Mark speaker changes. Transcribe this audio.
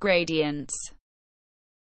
Speaker 1: gradients.